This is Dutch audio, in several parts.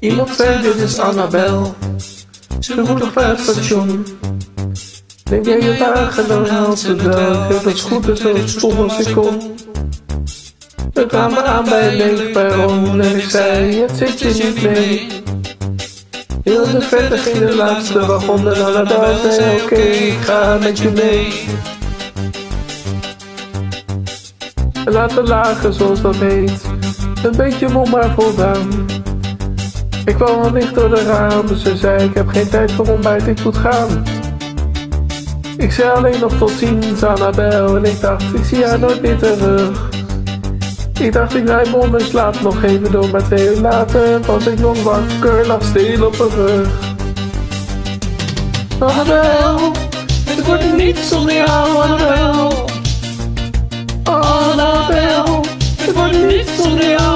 Iemand dit is Annabel. Ze moet nog bij het station. Denk jij je wagen dan haalt ze wel. Geef het goed is zo stom als ik kon. We kwamen aan bij een leeg perron en ik zei het zit je niet mee. Heel de vette ging de laatste wagon en Annabel zei oké ik ga met je mee. En laten lagen zoals dat heet. Een beetje mom maar voldaan. Ik kwam al licht door de ramen, ze zei ik heb geen tijd voor ontbijt, ik moet gaan. Ik zei alleen nog tot ziens, Annabel, en ik dacht, ik zie haar nooit meer terug. Ik dacht, ik draai om en slaap nog even door, maar twee uur later was ik nog wakker, lag stil op mijn rug. Annabel, het wordt niet zonder jou, Annabel. Annabel, het wordt niet zonder jou,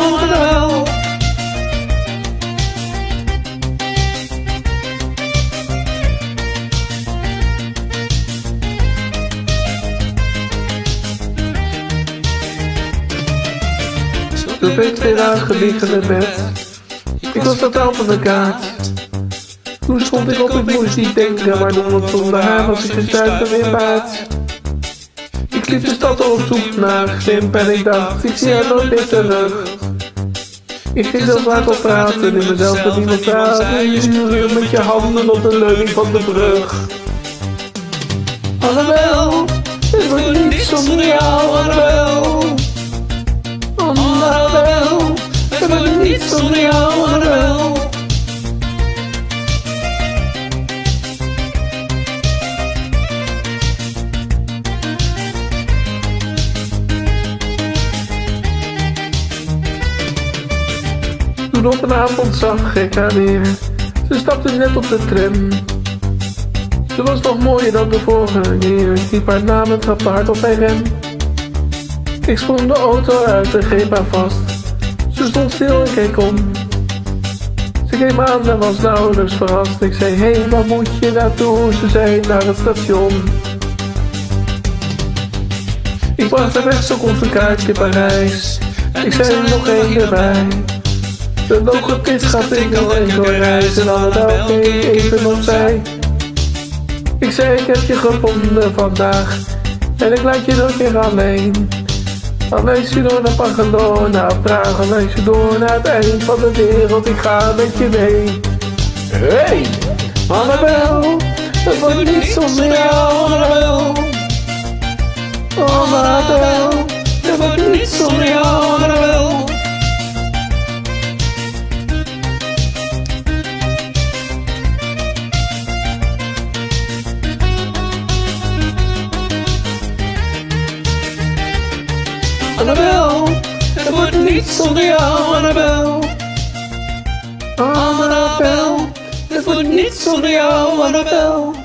Toen ben ik twee dagen. Ik was totaal van de kaart. Toen stond ik op, ik moest niet denken, maar want zonder haar was ik gestuurd weer paard. Ik liep de stad op zoek naar glimp en ik dacht, ik zie haar nooit meer terug. Ik ging zelfs hardop praten in mezelf dat praten. Je met je handen op de leuning van de brug. Annabel, het wordt niet zonder jou, niet zonder jou. Toen op een avond zag ik haar weer. Ze stapte net op de tram. Ze was nog mooier dan de vorige keer. Ik liep haar naam en trapte hard op mijn rem. Ik sprong de auto uit en greep haar vast. Ze stond stil en keek om. Ze keek me aan en was nauwelijks verrast. Ik zei, hé, hey, waar moet je naartoe? Ze zei, naar het station. Ik bracht haar weg, zo komt een kaartje Parijs. Ik zei nog één erbij. De logopist gaat ik nog één door reis en allemaal keek even opzij. Ik zei, ik heb je gevonden vandaag. En ik laat je nog keer alleen. Dan lees je door naar naar Praag, dan lees je door naar het eind van de wereld. Ik ga met je mee. Hey, Annabel, het wordt niet zonder jou, Annabel. Annabel, het wordt niet zonder jou, Annabel, het wordt niet zonder jou, Annabel. Annabel, het wordt niet zonder jou, Annabel.